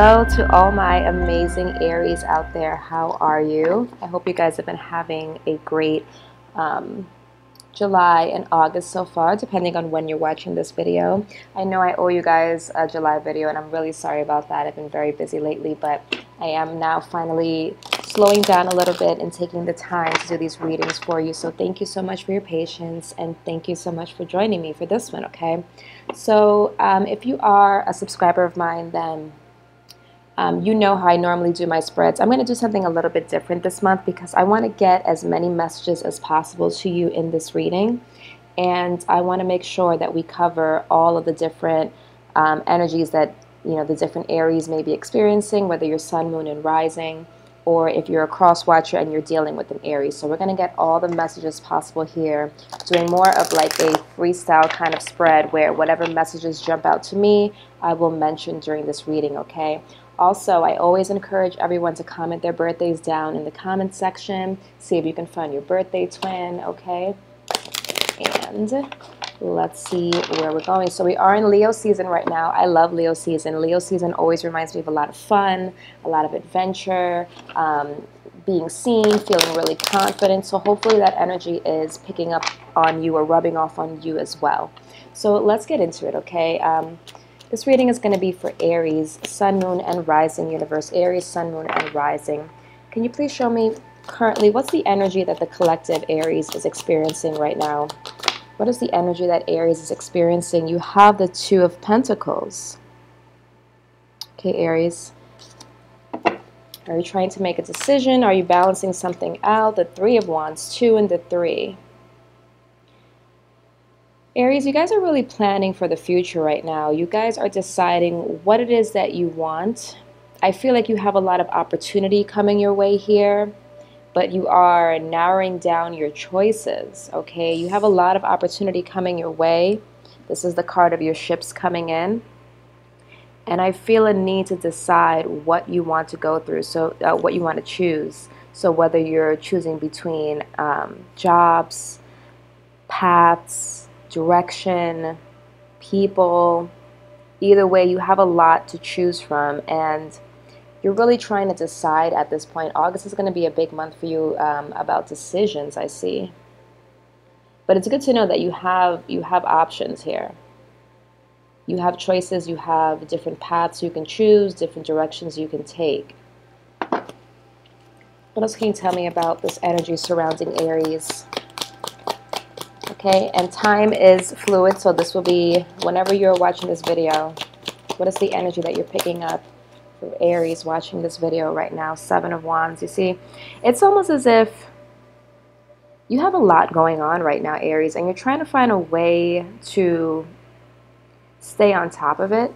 Hello to all my amazing Aries out there. How are you? I hope you guys have been having a great um, July and August so far, depending on when you're watching this video. I know I owe you guys a July video, and I'm really sorry about that. I've been very busy lately, but I am now finally slowing down a little bit and taking the time to do these readings for you. So thank you so much for your patience, and thank you so much for joining me for this one, okay? So um, if you are a subscriber of mine, then um, you know how I normally do my spreads. I'm going to do something a little bit different this month because I want to get as many messages as possible to you in this reading. And I want to make sure that we cover all of the different um, energies that, you know, the different Aries may be experiencing, whether you're sun, moon, and rising, or if you're a cross watcher and you're dealing with an Aries. So we're going to get all the messages possible here, doing more of like a freestyle kind of spread where whatever messages jump out to me, I will mention during this reading, okay? Also, I always encourage everyone to comment their birthdays down in the comment section. See if you can find your birthday twin, okay? And let's see where we're going. So we are in Leo season right now. I love Leo season. Leo season always reminds me of a lot of fun, a lot of adventure, um, being seen, feeling really confident. So hopefully that energy is picking up on you or rubbing off on you as well. So let's get into it, okay? Um, this reading is going to be for Aries, Sun, Moon, and Rising Universe. Aries, Sun, Moon, and Rising. Can you please show me currently what's the energy that the collective Aries is experiencing right now? What is the energy that Aries is experiencing? You have the Two of Pentacles. Okay, Aries. Are you trying to make a decision? Are you balancing something out? The Three of Wands, Two and the Three. Aries, you guys are really planning for the future right now. You guys are deciding what it is that you want. I feel like you have a lot of opportunity coming your way here, but you are narrowing down your choices, okay? You have a lot of opportunity coming your way. This is the card of your ships coming in. And I feel a need to decide what you want to go through, so uh, what you want to choose. So whether you're choosing between um, jobs, paths, direction, people. Either way, you have a lot to choose from, and you're really trying to decide at this point. August is going to be a big month for you um, about decisions, I see. But it's good to know that you have you have options here. You have choices, you have different paths you can choose, different directions you can take. What else can you tell me about this energy surrounding Aries? Okay and time is fluid so this will be whenever you're watching this video what is the energy that you're picking up? Aries watching this video right now seven of wands you see? It's almost as if you have a lot going on right now Aries and you're trying to find a way to stay on top of it.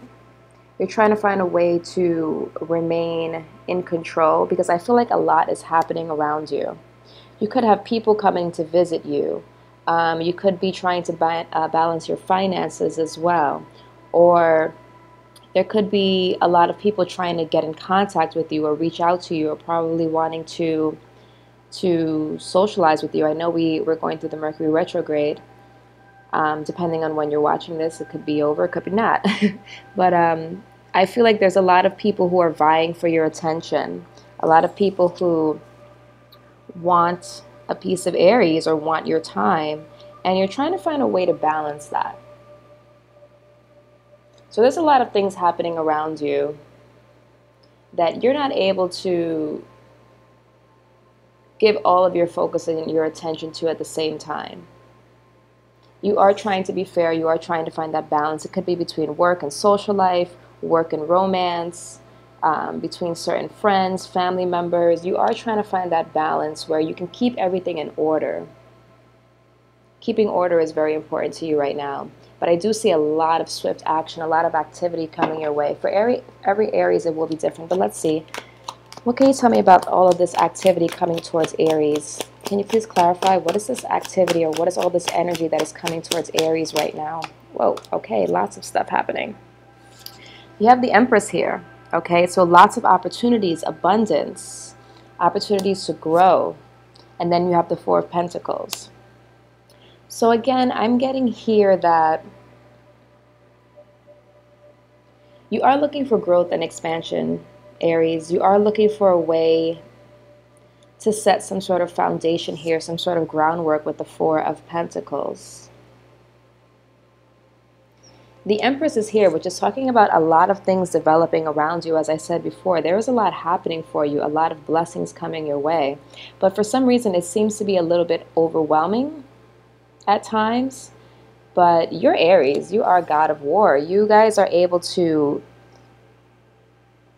You're trying to find a way to remain in control because I feel like a lot is happening around you. You could have people coming to visit you um, you could be trying to uh, balance your finances as well. Or there could be a lot of people trying to get in contact with you or reach out to you or probably wanting to to socialize with you. I know we, we're going through the Mercury retrograde. Um, depending on when you're watching this, it could be over, it could be not. but um, I feel like there's a lot of people who are vying for your attention. A lot of people who want a piece of Aries or want your time, and you're trying to find a way to balance that. So there's a lot of things happening around you that you're not able to give all of your focus and your attention to at the same time. You are trying to be fair, you are trying to find that balance. It could be between work and social life, work and romance, um, between certain friends, family members. You are trying to find that balance where you can keep everything in order. Keeping order is very important to you right now. But I do see a lot of swift action, a lot of activity coming your way. For every, every Aries, it will be different. But let's see. What can you tell me about all of this activity coming towards Aries? Can you please clarify what is this activity or what is all this energy that is coming towards Aries right now? Whoa, okay, lots of stuff happening. You have the Empress here. Okay, so lots of opportunities, abundance, opportunities to grow. And then you have the Four of Pentacles. So again, I'm getting here that you are looking for growth and expansion, Aries. You are looking for a way to set some sort of foundation here, some sort of groundwork with the Four of Pentacles. The Empress is here, which is talking about a lot of things developing around you. As I said before, there is a lot happening for you, a lot of blessings coming your way. But for some reason, it seems to be a little bit overwhelming at times. But you're Aries, you are a god of war. You guys are able to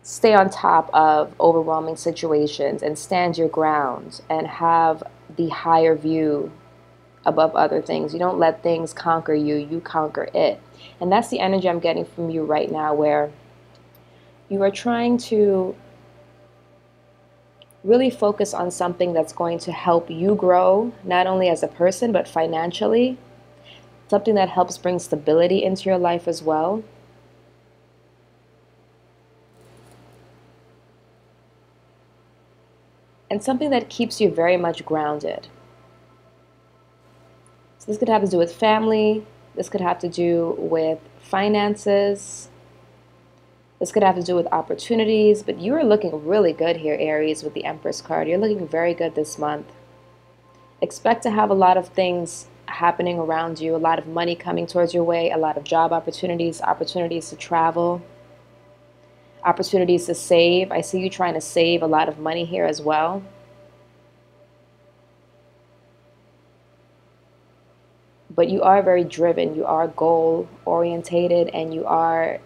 stay on top of overwhelming situations and stand your ground and have the higher view above other things. You don't let things conquer you, you conquer it. And that's the energy I'm getting from you right now, where you are trying to really focus on something that's going to help you grow, not only as a person, but financially. Something that helps bring stability into your life as well. And something that keeps you very much grounded. So this could have to do with family, this could have to do with finances. This could have to do with opportunities, but you are looking really good here, Aries, with the Empress card. You're looking very good this month. Expect to have a lot of things happening around you, a lot of money coming towards your way, a lot of job opportunities, opportunities to travel, opportunities to save. I see you trying to save a lot of money here as well. But you are very driven, you are goal orientated, and you are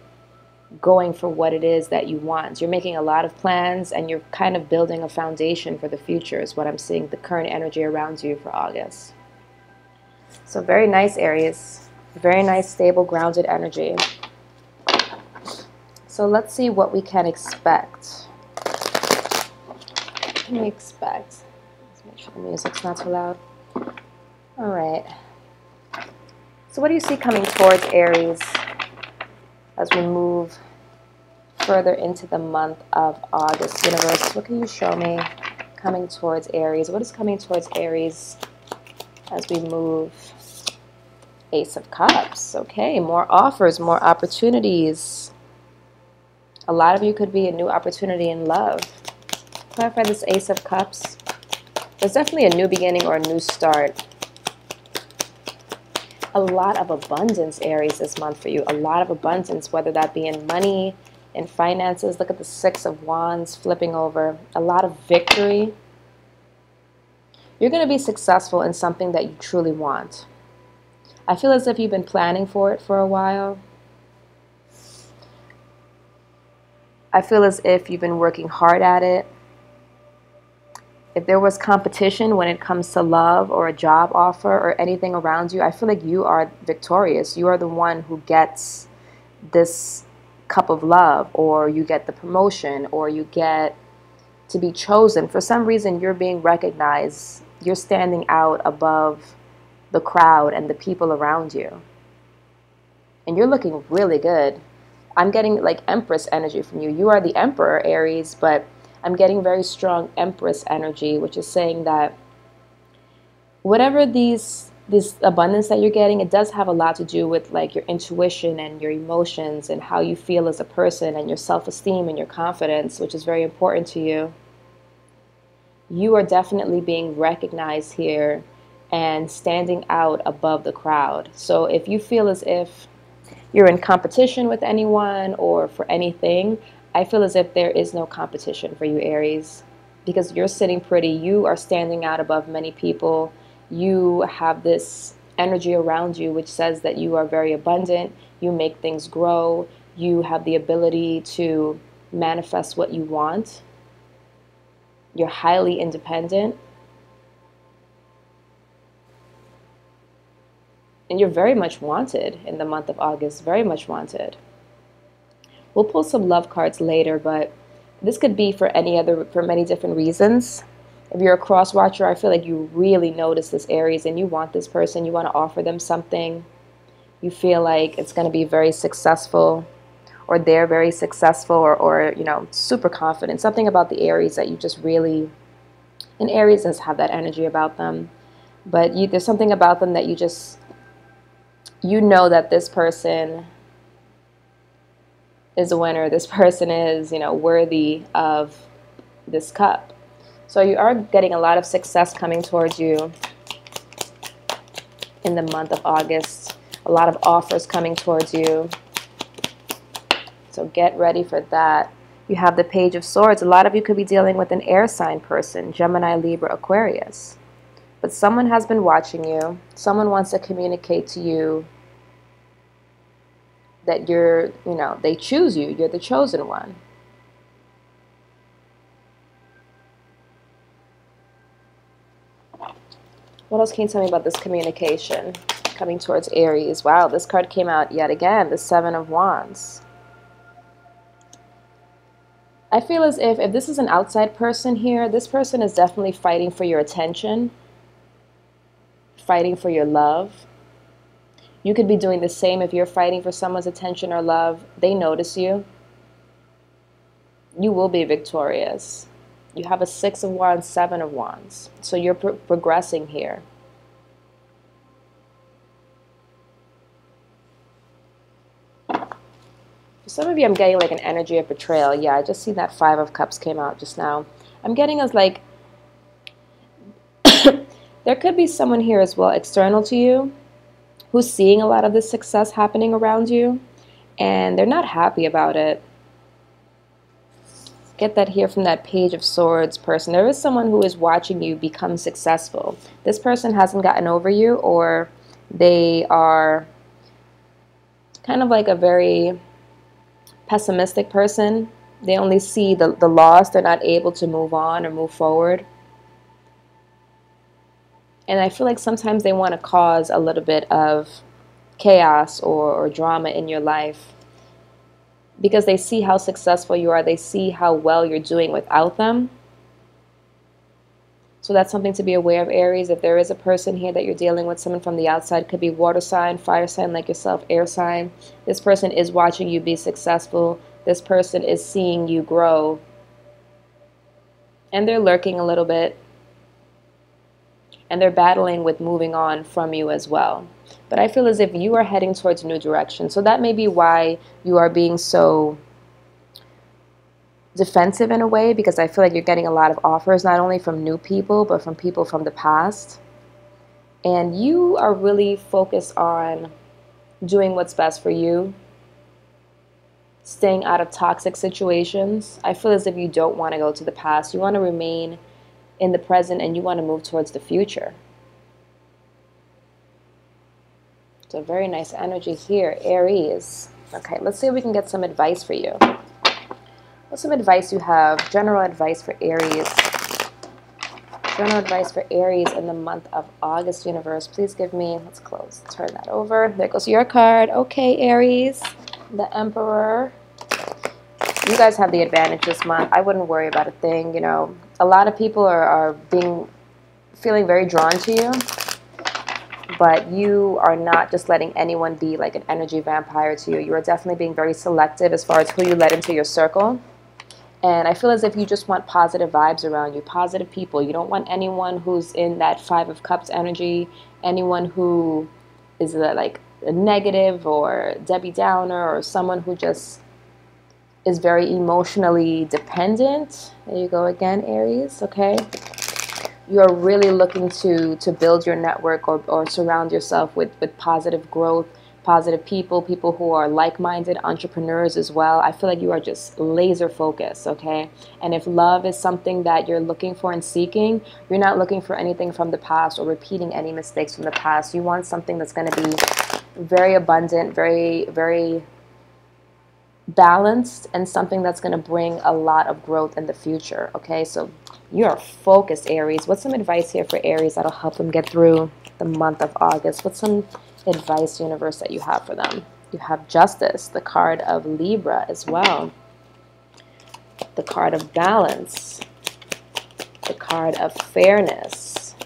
going for what it is that you want. You're making a lot of plans and you're kind of building a foundation for the future, is what I'm seeing the current energy around you for August. So, very nice, Aries. Very nice, stable, grounded energy. So, let's see what we can expect. What can we expect? Let's make sure the music's not too loud. All right. So what do you see coming towards Aries as we move further into the month of August? Universe, what can you show me coming towards Aries? What is coming towards Aries as we move? Ace of Cups. Okay, more offers, more opportunities. A lot of you could be a new opportunity in love. Clarify this Ace of Cups. There's definitely a new beginning or a new start a lot of abundance, Aries, this month for you. A lot of abundance, whether that be in money, in finances. Look at the Six of Wands flipping over. A lot of victory. You're going to be successful in something that you truly want. I feel as if you've been planning for it for a while. I feel as if you've been working hard at it if there was competition when it comes to love or a job offer or anything around you, I feel like you are victorious. You are the one who gets this cup of love, or you get the promotion, or you get to be chosen. For some reason, you're being recognized. You're standing out above the crowd and the people around you. And you're looking really good. I'm getting like Empress energy from you. You are the Emperor, Aries, but I'm getting very strong Empress energy, which is saying that whatever these this abundance that you're getting, it does have a lot to do with like your intuition and your emotions and how you feel as a person and your self-esteem and your confidence, which is very important to you. You are definitely being recognized here and standing out above the crowd. So if you feel as if you're in competition with anyone or for anything, I feel as if there is no competition for you, Aries, because you're sitting pretty. You are standing out above many people. You have this energy around you which says that you are very abundant. You make things grow. You have the ability to manifest what you want. You're highly independent. And you're very much wanted in the month of August, very much wanted. We'll pull some love cards later, but this could be for any other, for many different reasons. If you're a cross watcher, I feel like you really notice this Aries and you want this person, you want to offer them something. You feel like it's going to be very successful or they're very successful or, or, you know, super confident. Something about the Aries that you just really, and Aries does have that energy about them. But you, there's something about them that you just, you know that this person is a winner. This person is, you know, worthy of this cup. So you are getting a lot of success coming towards you in the month of August. A lot of offers coming towards you. So get ready for that. You have the Page of Swords. A lot of you could be dealing with an air sign person, Gemini, Libra, Aquarius. But someone has been watching you. Someone wants to communicate to you that you're, you know, they choose you. You're the chosen one. What else can you tell me about this communication coming towards Aries? Wow, this card came out yet again, the Seven of Wands. I feel as if if this is an outside person here, this person is definitely fighting for your attention, fighting for your love. You could be doing the same if you're fighting for someone's attention or love. They notice you. You will be victorious. You have a Six of Wands, Seven of Wands. So you're pro progressing here. For some of you, I'm getting like an energy of betrayal. Yeah, I just see that Five of Cups came out just now. I'm getting as like, there could be someone here as well external to you who's seeing a lot of this success happening around you and they're not happy about it get that here from that page of swords person. There is someone who is watching you become successful. This person hasn't gotten over you or they are kind of like a very pessimistic person. They only see the, the loss. They're not able to move on or move forward. And I feel like sometimes they want to cause a little bit of chaos or, or drama in your life because they see how successful you are, they see how well you're doing without them. So that's something to be aware of, Aries. If there is a person here that you're dealing with, someone from the outside, could be water sign, fire sign like yourself, air sign. This person is watching you be successful. This person is seeing you grow. And they're lurking a little bit. And they're battling with moving on from you as well. But I feel as if you are heading towards a new direction. So that may be why you are being so defensive in a way because I feel like you're getting a lot of offers, not only from new people, but from people from the past. And you are really focused on doing what's best for you, staying out of toxic situations. I feel as if you don't want to go to the past. You want to remain in the present and you want to move towards the future. So very nice energy here, Aries. Okay, let's see if we can get some advice for you. What's some advice you have? General advice for Aries. General advice for Aries in the month of August, universe. Please give me, let's close, turn that over. There goes your card. Okay, Aries, the Emperor. You guys have the advantage this month. I wouldn't worry about a thing. You know, a lot of people are, are being, feeling very drawn to you but you are not just letting anyone be like an energy vampire to you. You are definitely being very selective as far as who you let into your circle. And I feel as if you just want positive vibes around you, positive people. You don't want anyone who's in that Five of Cups energy, anyone who is a, like a negative or Debbie Downer or someone who just is very emotionally dependent. There you go again, Aries, okay? you're really looking to to build your network or, or surround yourself with with positive growth positive people people who are like-minded entrepreneurs as well i feel like you are just laser focused okay and if love is something that you're looking for and seeking you're not looking for anything from the past or repeating any mistakes from the past you want something that's going to be very abundant very very balanced and something that's going to bring a lot of growth in the future okay so you are focused, Aries. What's some advice here for Aries that'll help them get through the month of August? What's some advice, universe, that you have for them? You have Justice, the card of Libra as well. The card of Balance. The card of Fairness.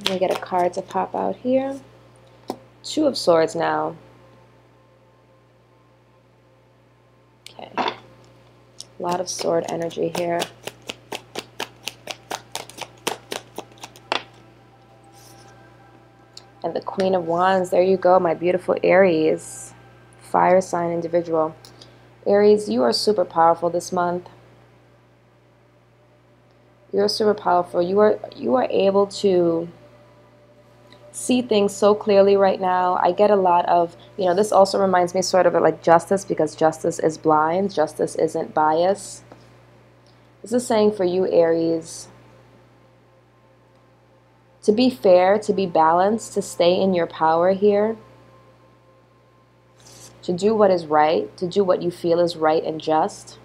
Let me get a card to pop out here. Two of Swords now. A lot of sword energy here. And the Queen of Wands, there you go, my beautiful Aries. fire sign individual. Aries, you are super powerful this month. You're super powerful. You are you are able to see things so clearly right now. I get a lot of, you know, this also reminds me sort of like justice because justice is blind, justice isn't bias. This is saying for you, Aries, to be fair, to be balanced, to stay in your power here, to do what is right, to do what you feel is right and just.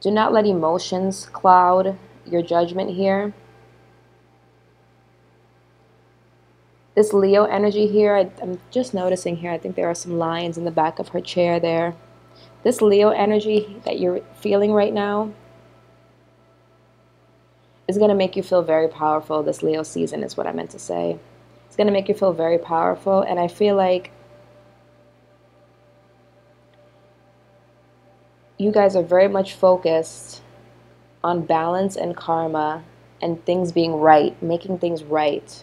Do not let emotions cloud your judgment here. This Leo energy here, I, am just noticing here, I think there are some lines in the back of her chair there. This Leo energy that you're feeling right now is going to make you feel very powerful. This Leo season is what I meant to say. It's going to make you feel very powerful. And I feel like you guys are very much focused on balance and karma and things being right, making things right.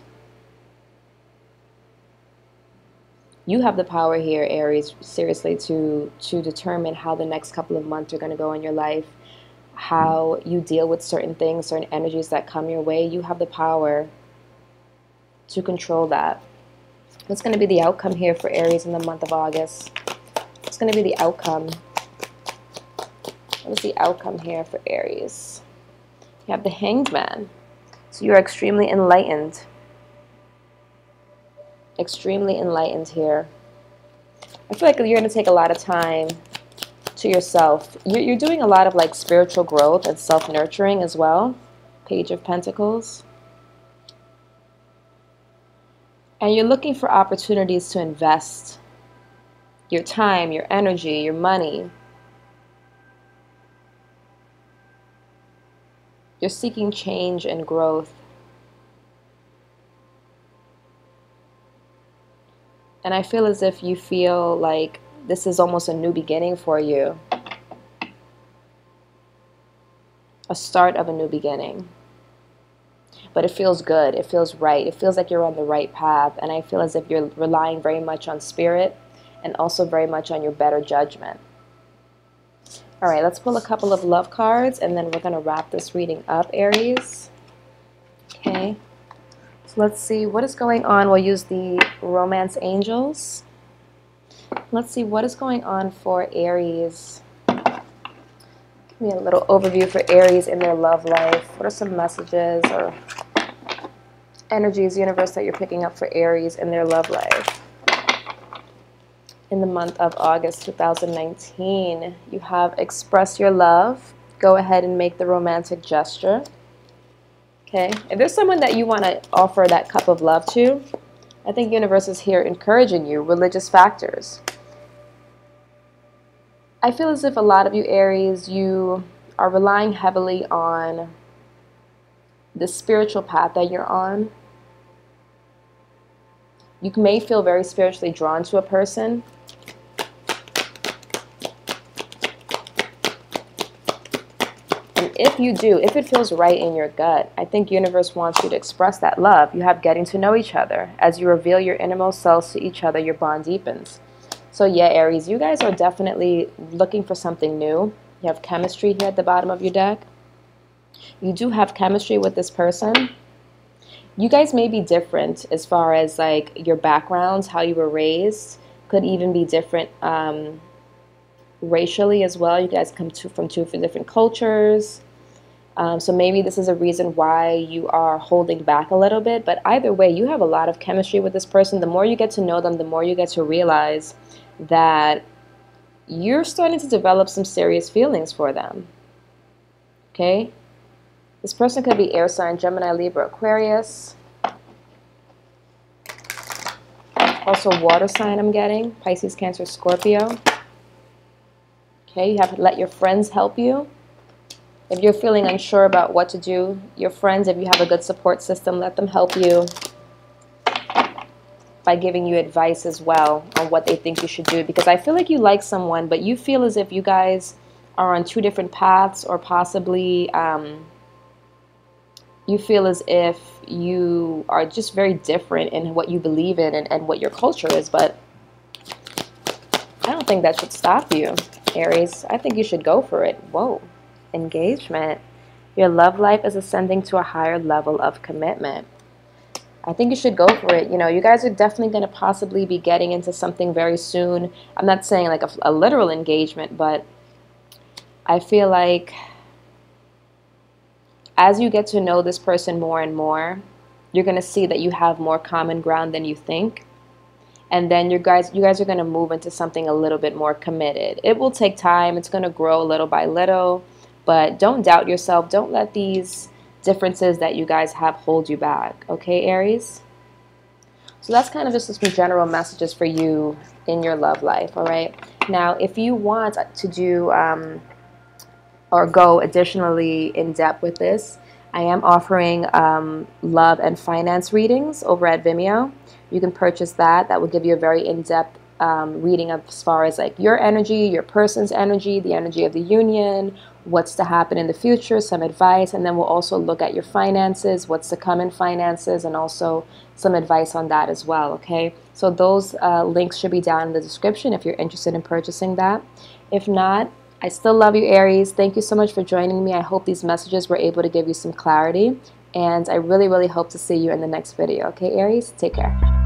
You have the power here, Aries, seriously, to to determine how the next couple of months are going to go in your life, how you deal with certain things, certain energies that come your way. You have the power to control that. What's going to be the outcome here for Aries in the month of August? What's going to be the outcome? What is the outcome here for Aries? You have the Hanged Man. So you are extremely enlightened extremely enlightened here. I feel like you're going to take a lot of time to yourself. You're, doing a lot of like spiritual growth and self-nurturing as well. Page of Pentacles. And you're looking for opportunities to invest your time, your energy, your money. You're seeking change and growth. And I feel as if you feel like this is almost a new beginning for you. A start of a new beginning. But it feels good. It feels right. It feels like you're on the right path. And I feel as if you're relying very much on spirit and also very much on your better judgment. All right, let's pull a couple of love cards and then we're going to wrap this reading up, Aries. So let's see what is going on. We'll use the Romance Angels. Let's see what is going on for Aries. Give me a little overview for Aries in their love life. What are some messages or energies, universe, that you're picking up for Aries in their love life? In the month of August 2019, you have express your love. Go ahead and make the romantic gesture. Okay, if there's someone that you want to offer that cup of love to, I think universe is here encouraging you, religious factors. I feel as if a lot of you Aries, you are relying heavily on the spiritual path that you're on. You may feel very spiritually drawn to a person, if you do, if it feels right in your gut, I think universe wants you to express that love. You have getting to know each other. As you reveal your innermost selves to each other, your bond deepens. So yeah, Aries, you guys are definitely looking for something new. You have chemistry here at the bottom of your deck. You do have chemistry with this person. You guys may be different as far as like your backgrounds, how you were raised. Could even be different um, racially as well. You guys come to, from two different cultures. Um, so maybe this is a reason why you are holding back a little bit. But either way, you have a lot of chemistry with this person. The more you get to know them, the more you get to realize that you're starting to develop some serious feelings for them. Okay? This person could be air sign, Gemini, Libra, Aquarius. Also water sign I'm getting, Pisces, Cancer, Scorpio. Okay, you have to let your friends help you. If you're feeling unsure about what to do, your friends, if you have a good support system, let them help you by giving you advice as well on what they think you should do. Because I feel like you like someone, but you feel as if you guys are on two different paths or possibly um, you feel as if you are just very different in what you believe in and, and what your culture is. But I don't think that should stop you, Aries. I think you should go for it. Whoa. Engagement. Your love life is ascending to a higher level of commitment. I think you should go for it. You know, you guys are definitely going to possibly be getting into something very soon. I'm not saying like a, a literal engagement, but I feel like as you get to know this person more and more, you're going to see that you have more common ground than you think. And then you guys you guys are going to move into something a little bit more committed. It will take time. It's going to grow little by little, but don't doubt yourself. Don't let these differences that you guys have hold you back. Okay, Aries? So that's kind of just some general messages for you in your love life, all right? Now, if you want to do um, or go additionally in depth with this, I am offering um, love and finance readings over at Vimeo. You can purchase that. That will give you a very in-depth um, reading of as far as like your energy, your person's energy, the energy of the union, what's to happen in the future, some advice, and then we'll also look at your finances, what's to come in finances, and also some advice on that as well, okay? So those uh, links should be down in the description if you're interested in purchasing that. If not, I still love you, Aries. Thank you so much for joining me. I hope these messages were able to give you some clarity. And I really, really hope to see you in the next video. Okay, Aries? Take care.